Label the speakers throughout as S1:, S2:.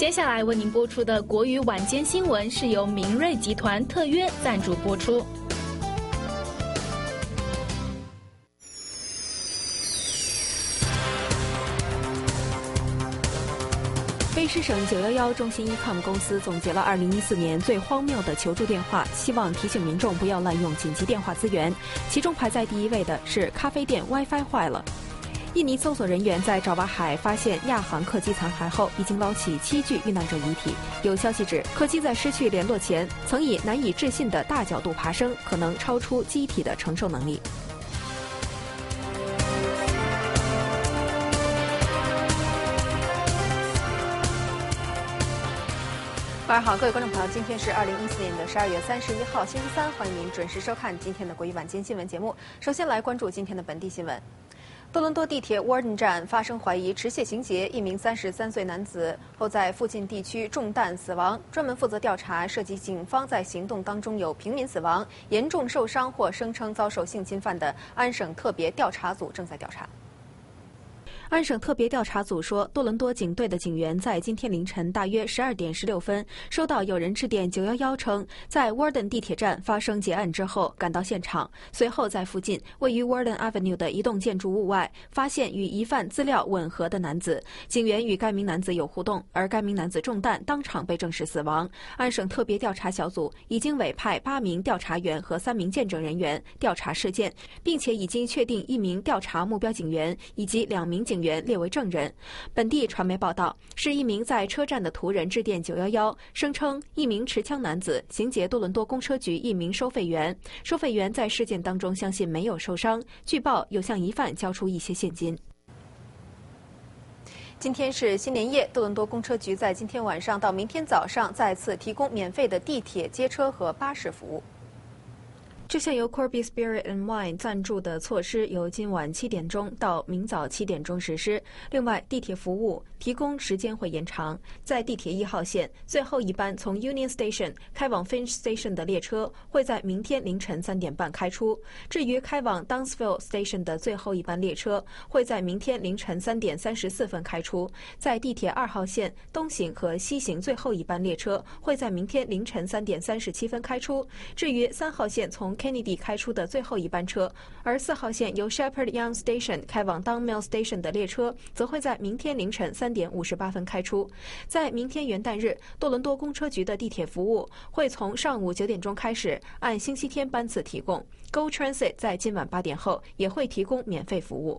S1: 接下来为您播出的国语晚间新闻是由明锐集团特约赞助播出。
S2: 卑诗省九幺幺中心 ecom 公司总结了二零一四年最荒谬的求助电话，希望提醒民众不要滥用紧急电话资源。其中排在第一位的是咖啡店 WiFi 坏了。印尼搜索人员在爪哇海发现亚航客机残骸后，已经捞起七具遇难者遗体。有消息指，客机在失去联络前，曾以难以置信的大角度爬升，可能超出机体的承受能力。晚上好，各位观众朋友，今天是二零一四年的十二月三十一号，星期三，欢迎您准时收看今天的国语晚间新闻节目。首先来关注今天的本地新闻。多伦多地铁 Warden 站发生怀疑持械行劫，一名三十三岁男子后在附近地区中弹死亡。专门负责调查涉及警方在行动当中有平民死亡、严重受伤或声称遭受性侵犯的安省特别调查组正在调查。安省特别调查组说，多伦多警队的警员在今天凌晨大约十二点十六分收到有人致电九幺幺，称在 Warden 地铁站发生劫案之后，赶到现场，随后在附近位于 Warden Avenue 的一栋建筑物外发现与疑犯资料吻合的男子。警员与该名男子有互动，而该名男子中弹，当场被证实死亡。安省特别调查小组已经委派八名调查员和三名见证人员调查事件，并且已经确定一名调查目标警员以及两名警。员列为证人。本地传媒报道，是一名在车站的途人致电九幺幺，声称一名持枪男子行劫多伦多公车局一名收费员。收费员在事件当中相信没有受伤，据报有向疑犯交出一些现金。今天是新年夜，多伦多公车局在今天晚上到明天早上再次提供免费的地铁接车和巴士服务。这项由 Corby Spirit and Wine 赞助的措施由今晚七点钟到明早七点钟实施。另外，地铁服务提供时间会延长。在地铁一号线最后一班从 Union Station 开往 Finch Station 的列车会在明天凌晨三点半开出。至于开往 Dunsville Station 的最后一班列车会在明天凌晨三点三十四分开出。在地铁二号线东行和西行最后一班列车会在明天凌晨三点三十七分开出。至于三号线从 Kennedy 开出的最后一班车，而四号线由 Shepherd Young Station 开往 Dunmill Station 的列车，则会在明天凌晨三点五十八分开出。在明天元旦日，多伦多公车局的地铁服务会从上午九点钟开始，按星期天班次提供。Go Transit 在今晚八点后也会提供免费服务。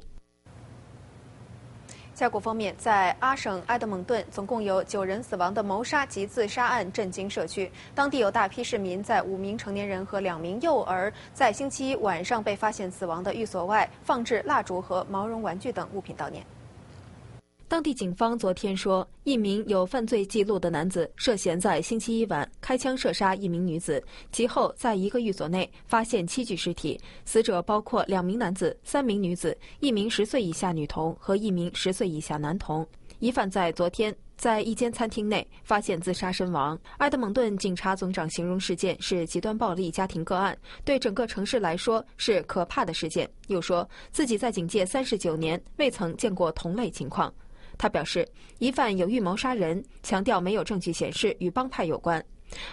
S2: 在国方面，在阿省埃德蒙顿，总共有九人死亡的谋杀及自杀案震惊社区。当地有大批市民在五名成年人和两名幼儿在星期一晚上被发现死亡的寓所外放置蜡烛和毛绒玩具等物品悼念。当地警方昨天说，一名有犯罪记录的男子涉嫌在星期一晚开枪射杀一名女子，其后在一个寓所内发现七具尸体，死者包括两名男子、三名女子、一名十岁以下女童和一名十岁以下男童。疑犯在昨天在一间餐厅内发现自杀身亡。埃德蒙顿警察总长形容事件是极端暴力家庭个案，对整个城市来说是可怕的事件。又说自己在警界三十九年未曾见过同类情况。他表示，疑犯有预谋杀人，强调没有证据显示与帮派有关。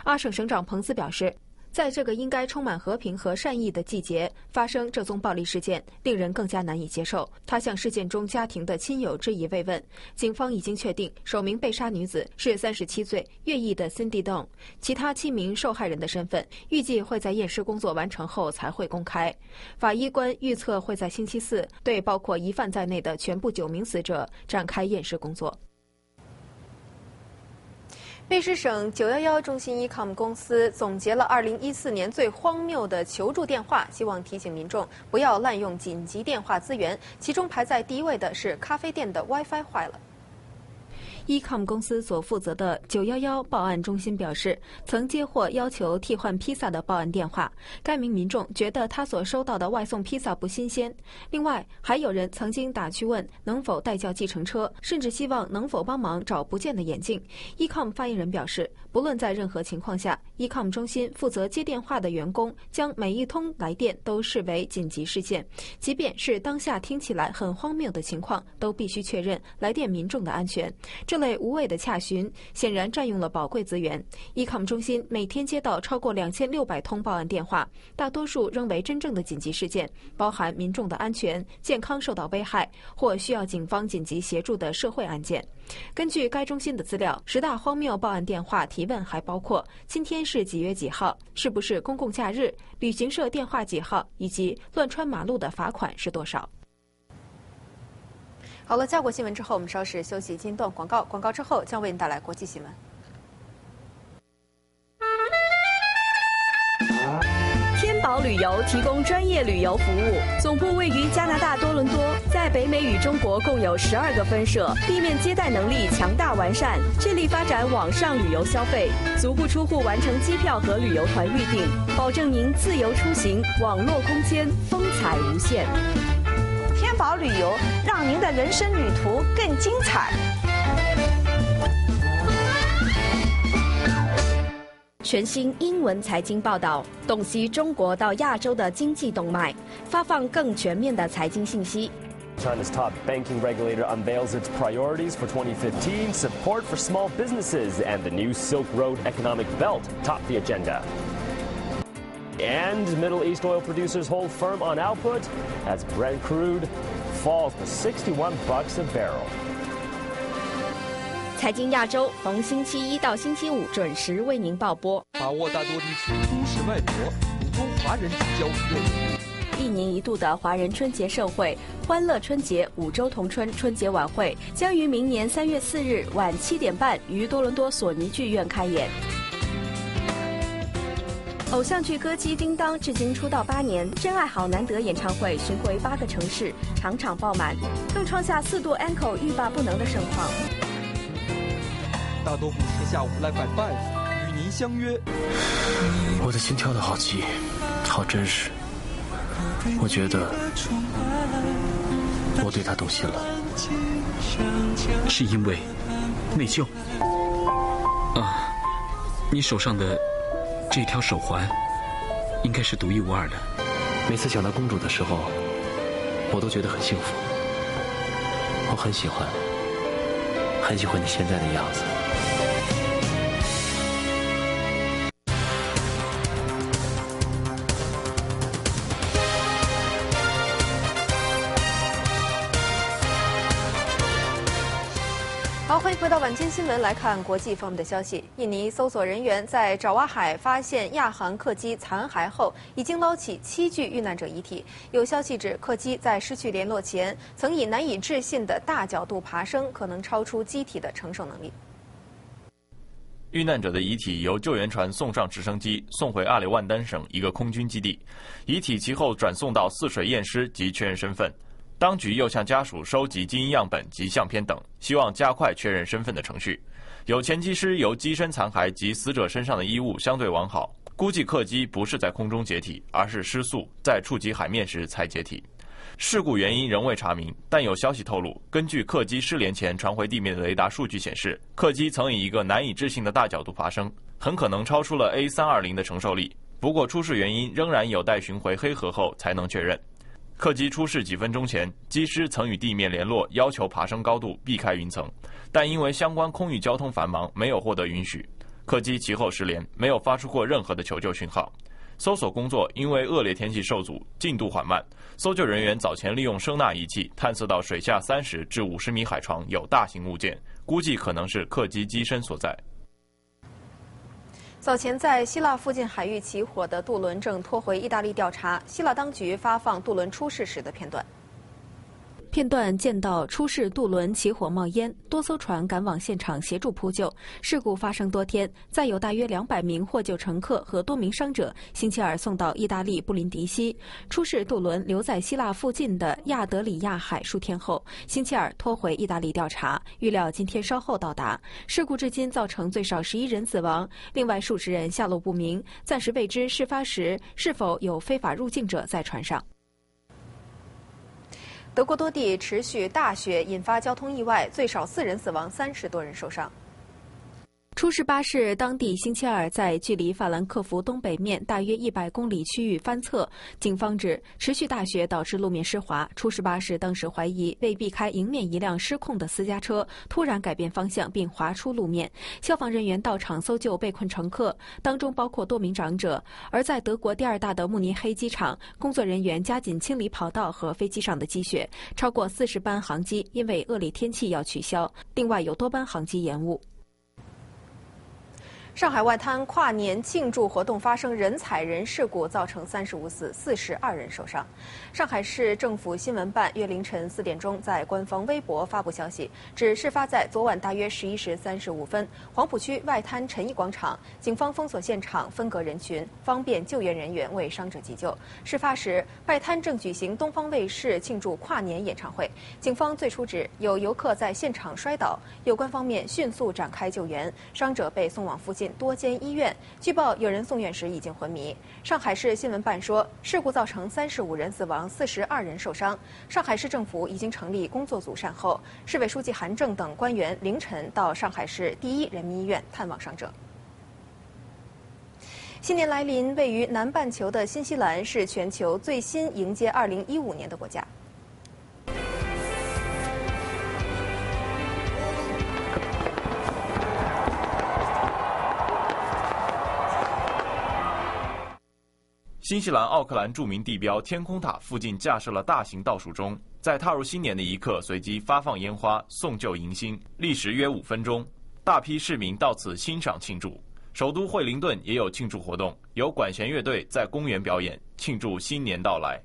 S2: 阿省省长彭斯表示。在这个应该充满和平和善意的季节发生这宗暴力事件，令人更加难以接受。他向事件中家庭的亲友致以慰问。警方已经确定首名被杀女子是三十七岁越裔的 Cindy Dong，其他七名受害人的身份预计会在验尸工作完成后才会公开。法医官预测会在星期四对包括疑犯在内的全部九名死者展开验尸工作。卑诗省九幺幺中心 ecom 公司总结了二零一四年最荒谬的求助电话，希望提醒民众不要滥用紧急电话资源。其中排在第一位的是咖啡店的 WiFi 坏了。Ecom 公司所负责的九幺幺报案中心表示，曾接获要求替换披萨的报案电话。该名民众觉得他所收到的外送披萨不新鲜。另外，还有人曾经打去问能否代叫计程车，甚至希望能否帮忙找不见的眼镜。ecom 发言人表示，不论在任何情况下，ecom 中心负责接电话的员工将每一通来电都视为紧急事件，即便是当下听起来很荒谬的情况，都必须确认来电民众的安全。这这类无谓的洽询显然占用了宝贵资源。ecom 中心每天接到超过两千六百通报案电话，大多数仍为真正的紧急事件，包含民众的安全、健康受到危害或需要警方紧急协助的社会案件。根据该中心的资料，十大荒谬报案电话提问还包括：今天是几月几号？是不是公共假日？旅行社电话几号？以及乱穿马路的罚款是多少？好了，加国新闻之后，我们稍事休息，进段广告。广告之后将为您带来国际新闻。
S3: 天宝旅游提供专业旅游服务，总部位于加拿大多伦多，在北美与中国共有十二个分社，地面接待能力强大完善，致力发展网上旅游消费，足不出户完成机票和旅游团预订，保证您自由出行，网络空间风采无限。
S4: 天宝旅游让您的人生旅途更精彩。
S3: 全新英文财经报道，洞悉中国到亚洲的经济动脉，发放更全面的财经信息。
S5: China's top banking regulator unveils its priorities for 2015. Support for small businesses and the new Silk Road economic belt top the agenda. And Middle East oil producers hold firm on output as Brent crude falls to 61 bucks a barrel.
S3: 财经亚洲逢星期一到星期五准时为您报播。
S6: 把握大多地区都市脉搏，捕捉华人聚焦热点。
S3: 一年一度的华人春节盛会——欢乐春节五洲同春春节晚会，将于明年三月四日晚七点半于多伦多索尼剧院开演。偶像剧歌姬叮当至今出道八年，《真爱好难得》演唱会巡回八个城市，场场爆满，更创下四度 Encore 欲罢不能的盛况。
S6: 大多部天下午 Live at Five 与您相约。
S7: 我的心跳的好急，好真实。我觉得我对他动心了，
S8: 是因为内疚啊！你手上的这条手环应该是独一无二的。
S7: 每次想到公主的时候，我都觉得很幸福。我很喜欢，很喜欢你现在的样子。
S2: 欢迎回到晚间新闻，来看国际方面的消息。印尼搜索人员在爪哇海发现亚航客机残骸后，已经捞起七具遇难者遗体。有消息指，客机在失去联络前，曾以难以置信的大角度爬升，可能超出机体的承受能力。
S9: 遇难者的遗体由救援船送上直升机，送回阿里万丹省一个空军基地，遗体其后转送到泗水验尸及确认身份。当局又向家属收集基因样本及相片等，希望加快确认身份的程序。有前机师由机身残骸及死者身上的衣物相对完好，估计客机不是在空中解体，而是失速在触及海面时才解体。事故原因仍未查明，但有消息透露，根据客机失联前传回地面的雷达数据显示，客机曾以一个难以置信的大角度爬升，很可能超出了 A 三二零的承受力。不过，出事原因仍然有待巡回黑河后才能确认。客机出事几分钟前，机师曾与地面联络，要求爬升高度，避开云层，但因为相关空域交通繁忙，没有获得允许。客机其后失联，没有发出过任何的求救讯号。搜索工作因为恶劣天气受阻，进度缓慢。搜救人员早前利用声纳仪器探测到水下三十至五十米海床有大型物件，估计可能是客机机身所在。
S2: 早前在希腊附近海域起火的渡轮正拖回意大利调查。希腊当局发放渡轮出事时的片段。片段见到出事渡轮起火冒烟，多艘船赶往现场协助扑救。事故发生多天，载有大约两百名获救乘客和多名伤者，星期二送到意大利布林迪西。出事渡轮留在希腊附近的亚德里亚海数天后，星期二拖回意大利调查，预料今天稍后。到达。事故至今造成最少十一人死亡，另外数十人下落不明，暂时未知事发时是否有非法入境者在船上。德国多地持续大雪，引发交通意外，最少四人死亡，三十多人受伤。出事巴士当地星期二在距离法兰克福东北面大约一百公里区域翻侧，警方指持续大雪导致路面湿滑。出事巴士当时怀疑为避开迎面一辆失控的私家车，突然改变方向并滑出路面。消防人员到场搜救被困乘客，当中包括多名长者。而在德国第二大的慕尼黑机场，工作人员加紧清理跑道和飞机上的积雪，超过四十班航机因为恶劣天气要取消，另外有多班航机延误。上海外滩跨年庆祝活动发生人踩人事故，造成三十五死、四十二人受伤。上海市政府新闻办约凌晨四点钟在官方微博发布消息，指事发在昨晚大约十一时三十五分，黄浦区外滩陈毅广场，警方封锁现场，分隔人群，方便救援人员为伤者急救。事发时，外滩正举行东方卫视庆祝跨年演唱会，警方最初指有游客在现场摔倒，有关方面迅速展开救援，伤者被送往附近。多间医院，据报有人送院时已经昏迷。上海市新闻办说，事故造成三十五人死亡，四十二人受伤。上海市政府已经成立工作组善后，市委书记韩正等官员凌晨到上海市第一人民医院探望伤者。新年来临，位于南半球的新西兰是全球最新迎接二零一五年的国家。
S9: 新西兰奥克兰著名地标天空塔附近架设了大型倒数钟，在踏入新年的一刻，随机发放烟花送旧迎新，历时约五分钟。大批市民到此欣赏庆祝。首都惠灵顿也有庆祝活动，有管弦乐队在公园表演，庆祝新年到来。